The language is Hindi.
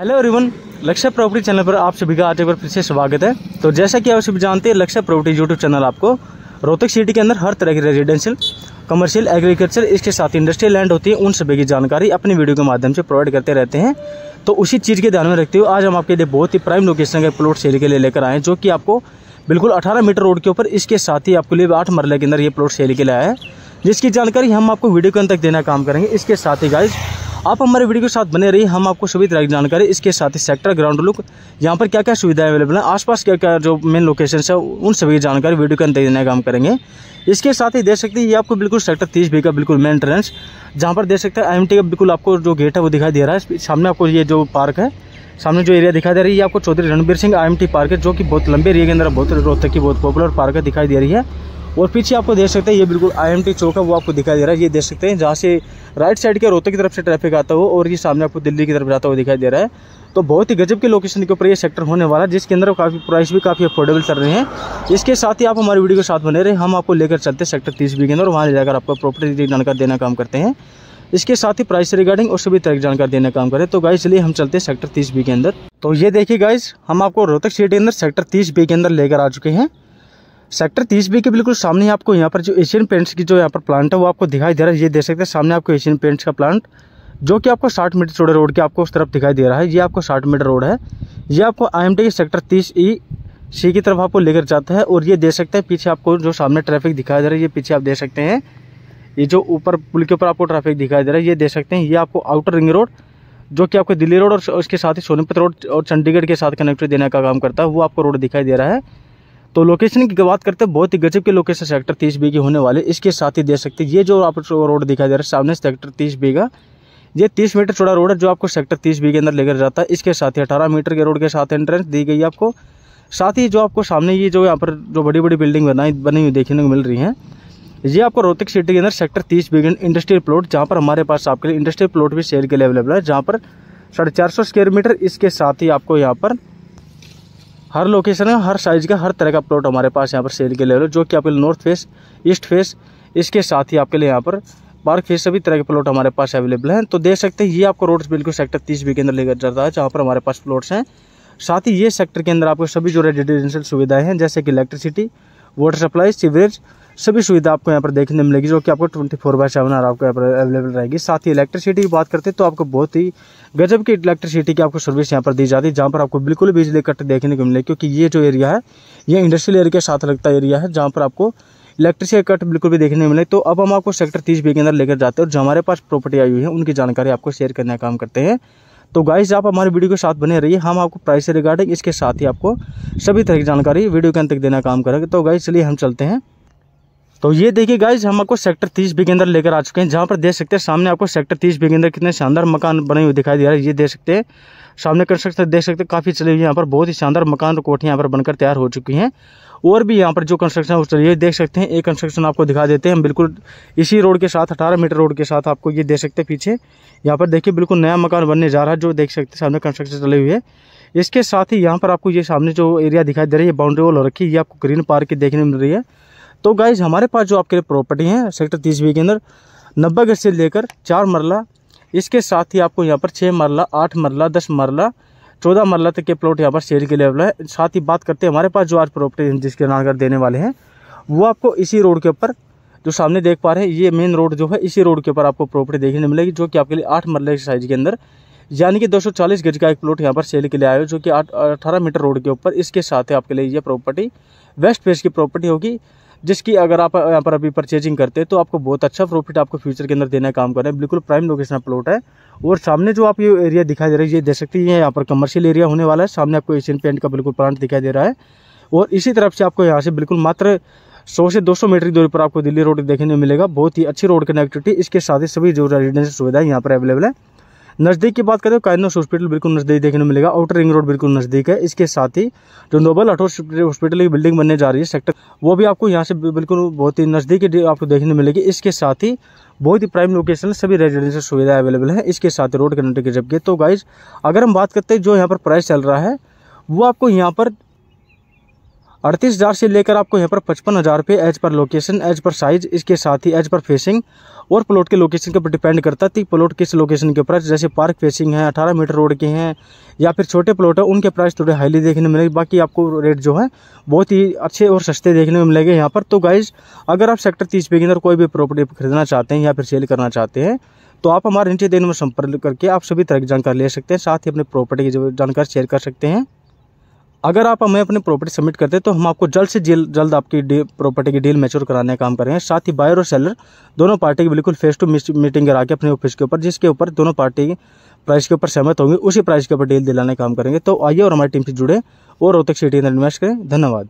Hello everyone Lakshya property channel पर आप सभी का आज एक बार फिर से स्वागत है। तो जैसा कि आप सभी जानते हैं लक्ष्य प्रॉपर्टी यूट्यूब चैनल आपको रोहतक सिटी के अंदर हर तरह की रेजिडेंशियल कमर्शियल एग्रीकल्चर इसके साथ इंडस्ट्रियल लैंड होती है, उन सभी की जानकारी अपनी वीडियो के माध्यम से प्रोवाइड करते रहते हैं। तो उसी चीज़ के ध्यान में रखते हुए आज हम आपके लिए बहुत ही प्राइम लोकेशन का प्लॉट सेल के लिए लेकर आए जो कि आपको बिल्कुल 18 मीटर रोड के ऊपर, इसके साथ ही आपके लिए आठ मरले के अंदर ये प्लॉट सेल के लिए आया है। जिसकी जानकारी हम आपको वीडियो के तक देना काम करेंगे। इसके साथ ही गाइज़ आप हमारे वीडियो के साथ बने रहिए, हम आपको सभी तरह की जानकारी, इसके साथ ही सेक्टर ग्राउंड लुक यहाँ पर क्या क्या सुविधाएँ अवेलेबल हैं, आसपास क्या क्या जो मेन लोकेशन है, उन सभी की जानकारी वीडियो के अंत देने का काम करेंगे। इसके साथ ही देख सकते हैं, ये आपको बिल्कुल सेक्टर तीस बी का बिल्कुल मेन एंट्रेंस जहाँ पर देख सकते हैं आई का बिल्कुल आपको जो गेट है वो दिखाई दे रहा है सामने आपको ये जो पार्क है, सामने जो एरिया दिखाई दे रही है आपको चौधरी रणबीर सिंह आईएमटी पार्क है, जो कि बहुत लंबे एरिया के अंदर बहुत रोहतक की बहुत पॉपुलर पार्क दिखाई दे रही है। और पीछे आपको देख सकते हैं, ये बिल्कुल आईएमटी चौक है, वो आपको दिखाई दे रहा है। ये देख सकते हैं, जहाँ से राइट साइड के रोहतक की तरफ़ से ट्रैफ़िक आता हो और ये सामने आपको दिल्ली की तरफ़ जाता हुआ दिखाई दे रहा है। तो बहुत ही गजब के लोकेशन के ऊपर ये सेक्टर होने वाला है, जिसके अंदर काफ़ी प्राइस भी काफ़ी अफोर्डेबल चल रहे हैं। इसके साथ ही आप हमारी वीडियो के साथ बने रहे, हम आपको लेकर चलते हैं सेक्टर तीस बी के अंदर वहाँ ले जाकर आपको प्रॉपर्टी जानकारी देना काम करते हैं। इसके साथ ही प्राइस रिगार्डिंग और सभी तरह की जानकारी देने का काम करें। तो गाइस चलिए हम चलते हैं सेक्टर तीस बी के अंदर। तो ये देखिए गाइस हम आपको रोहतक सिटी के अंदर सेक्टर तीस बी के अंदर लेकर आ चुके हैं। सेक्टर तीस बी के बिल्कुल सामने आपको यहाँ पर जो एशियन पेंट्स की जो यहाँ पर प्लांट है, वो आपको दिखाई दे रहा है। ये देख सकते हैं, सामने आपको एशियन पेंट्स का प्लांट जो कि आपको साठ मीटर चौड़े रोड के आपको उस तरफ़ दिखाई दे रहा है। ये आपको साठ मीटर रोड है। ये आपको आई के सेक्टर तीस ई सी की तरफ़ आपको लेकर जाता है और ये देख सकते हैं, पीछे आपको जो सामने ट्रैफ़िक दिखाई दे रहा है, ये पीछे आप देख सकते हैं। ये जो ऊपर पुल के ऊपर आपको ट्रैफ़िक दिखाई दे रहा है, ये देख सकते हैं। ये आपको आउटर रिंग रोड जो कि आपको दिल्ली रोड और उसके साथ ही सोनीपत रोड और चंडीगढ़ के साथ कनेक्टिव देने का काम करता है, वो आपको रोड दिखाई दे रहा है। तो लोकेशन की बात करते हैं, बहुत ही गजब के लोकेशन सेक्टर तीस बी की होने वाले, इसके साथ ही देख सकते हैं, ये जो आप रोड दिखाई दे रहा है, सामने सेक्टर तीस बी का ये तीस मीटर चौड़ा रोड है जो आपको सेक्टर तीस बी के अंदर लेकर जाता है, इसके साथ ही अठारह मीटर के रोड के साथ एंट्रेंस दी गई आपको, साथ ही जो आपको सामने ये जो यहाँ पर जो बड़ी बड़ी बिल्डिंग बनाई, बनी हुई देखने को मिल रही है, ये आपको रोहतक सिटी के अंदर सेक्टर तीस बी इंडस्ट्रियल प्लॉट जहाँ पर हमारे पास आपके लिए इंडस्ट्रियल प्लॉट भी शेयर के लिए अवेलेबल है, जहाँ पर साढ़े चार सौ स्क्वेयर मीटर इसके साथ ही आपको यहाँ पर हर लोकेशन है, हर साइज़ का, हर तरह का प्लॉट हमारे पास यहाँ पर सेल के लिए जो कि आपके लिए नॉर्थ फेस ईस्ट फेस इसके साथ ही आपके लिए यहाँ पर पार्क फेस सभी तरह के प्लॉट हमारे पास अवेलेबल हैं। तो देख सकते हैं, ये आपको रोड्स बिल्कुल सेक्टर तीस बी के अंदर लेकर जाता है, जहाँ पर हमारे पास प्लॉट्स हैं। साथ ही ये सेक्टर के अंदर आपको सभी जो रेजिडेंशियल सुविधाएँ हैं, जैसे कि इलेक्ट्रिसिटी वाटर सप्लाई सीवरेज सभी सुविधा आपको यहाँ पर देखने मिलेगी, जो कि आपको twenty four by seven hour आपको यहाँ पर अवेलेबल रहेगी। साथ ही इलेक्ट्रिसिटी की बात करते हैं तो आपको बहुत ही गजब की इलेक्ट्रिसिटी की आपको सर्विस यहाँ पर दी जाती है, जहाँ पर आपको बिल्कुल बिजली कट देखने को मिलेगी क्योंकि ये जो एरिया है, ये इंडस्ट्रियल एरिया के साथ लगता एरिया है, जहाँ पर आपको इलेक्ट्रिसिटी कट बिल्कुल भी देखने मिले। तो अब हम आपको सेक्टर तीस बी के अंदर लेकर जाते हैं और जो हमारे पास प्रॉपर्टी आई हुई है, उनकी जानकारी आपको शेयर करने का काम करते हैं। तो गाइस आप हमारे वीडियो के साथ बने रहिए, हम आपको प्राइस से रिगार्डिंग इसके साथ ही आपको सभी तरह की जानकारी वीडियो के अंत तक देना काम करेंगे। तो गाइस चलिए हम चलते हैं। तो ये देखिए गाइज़ हम आपको सेक्टर तीस बी के अंदर लेकर आ चुके हैं, जहाँ पर देख सकते हैं सामने आपको सेक्टर तीस बी के अंदर कितने शानदार मकान बने हुए दिखाई दे रहा है। ये देख सकते हैं, सामने कंस्ट्रक्शन देख सकते हैं, काफ़ी चले हुए यहाँ पर, बहुत ही शानदार मकान और कोठियाँ यहाँ पर बनकर तैयार हो चुकी हैं। और भी यहाँ पर जो कंस्ट्रक्शन है, उस ये देख सकते हैं, एक कंस्ट्रक्शन आपको दिखा देते हैं हम बिल्कुल इसी रोड के साथ, अठारह मीटर रोड के साथ आपको ये देख सकते हैं पीछे। यहाँ पर देखिए बिल्कुल नया मकान बनने जा रहा है, जो देख सकते हैं सामने कंस्ट्रक्शन चले हुए है। इसके साथ ही यहाँ पर आपको ये सामने जो एरिया दिखाई दे रही है बाउंड्री वॉल रखी है, ये आपको ग्रीन पार्क की देखने मिल रही है। तो गाइज़ हमारे पास जो आपके लिए प्रॉपर्टी है सेक्टर तीस बी के अंदर, नब्बे गज से लेकर चार मरला, इसके साथ ही आपको यहाँ पर छः मरला, आठ मरला, दस मरला, चौदह मरला तक के प्लॉट यहाँ पर शेयर के लेवल है। साथ ही बात करते हैं, हमारे पास जो आज प्रॉपर्टी जिसके नागर देने वाले हैं, वो आपको इसी रोड के ऊपर, जो सामने देख पा रहे हैं, ये मेन रोड जो है, इसी रोड के ऊपर आपको प्रॉपर्टी देखने मिलेगी, जो कि आपके लिए आठ मरले के साइज़ के अंदर, यानी कि 240 गज का एक प्लॉट यहाँ पर सेल के लिए आया जो कि आठ, अठारह मीटर रोड के ऊपर, इसके साथ है आपके लिए ये प्रॉपर्टी वेस्ट फेस की प्रॉपर्टी होगी। जिसकी अगर आप यहाँ पर अभी परचेजिंग करते हैं तो आपको बहुत अच्छा प्रॉफिट आपको फ्यूचर के अंदर देने का काम कर रहे हैं। बिल्कुल प्राइम लोकेशन प्लॉट है। और सामने जो आप ये एरिया दिखाई दे रहा है, ये देख सकते हैं यहाँ पर कमर्शियल एरिया होने वाला है। सामने आपको एशियन पेंट का बिल्कुल प्लांट दिखाई दे रहा है। और इसी तरफ़ से आपको यहाँ से बिल्कुल मात्र सौ से दो सौ मीटर की दूरी पर आपको दिल्ली रोड देखने मिलेगा। बहुत ही अच्छी रोड कनेक्टिविटी इसके साथ ही सभी जो रेजिडेंशियल सुविधाएँ यहाँ पर अवेलेबल है। नज़दीक की बात करें तो काइनोस हॉस्पिटल बिल्कुल नज़दीक देखने को मिलेगा। आउटर रिंग रोड बिल्कुल नज़दीक है। इसके साथ ही जो नोबल हॉस्पिटल की बिल्डिंग बनने जा रही है, सेक्टर, वो भी आपको यहाँ से बिल्कुल बहुत ही नज़दीक आपको देखने मिलेगी। इसके साथ ही बहुत ही प्राइम लोकेशन सभी रेजिडेंशियल सुविधा अवेलेबल है। इसके साथ रोड कनेक्टिविटी जबकि। तो गाइज़ अगर हम बात करते हैं जो यहाँ पर प्राइस चल रहा है, वो आपको यहाँ पर अड़तीस हज़ार से लेकर आपको यहाँ पर पचपन हज़ार रुपये as per location, as per size इसके साथ ही एज पर फेसिंग और प्लॉट के लोकेशन के ऊपर डिपेंड करता है कि प्लॉट किस लोकेशन के ऊपर जैसे पार्क फेसिंग है, अठारह मीटर रोड के हैं, या फिर छोटे प्लॉट है, उनके प्राइस थोड़े हाईली देखने में मिलेंगे, बाकी आपको रेट जो है बहुत ही अच्छे और सस्ते देखने में मिलेंगे यहाँ पर। तो गाइज़ अगर आप सेक्टर तीस पे के अंदर कोई भी प्रॉपर्टी खरीदना चाहते हैं या फिर सेल करना चाहते हैं तो आप हमारे नीचे दिन में संपर्क करके आप सभी तरह की जानकारी ले सकते हैं, साथ ही अपने प्रॉपर्टी की जानकारी शेयर कर सकते हैं। अगर आप हमें अपनी प्रॉपर्टी सबमिट करते हैं तो हम आपको जल्द से जल्द जल्द आपकी प्रॉपर्टी की डील मैच्योर कराने का काम करेंगे साथ ही बायर और सेलर दोनों पार्टी की बिल्कुल फेस टू मीटिंग करा के अपने ऑफ़िस के ऊपर, जिसके ऊपर दोनों पार्टी प्राइस के ऊपर सहमत होंगे, उसी प्राइस के ऊपर डील दिलाने का काम करेंगे। तो आइए और हमारी टीम से जुड़े और रोहतक सिटी अंदर इन्वेस्ट करें। धन्यवाद।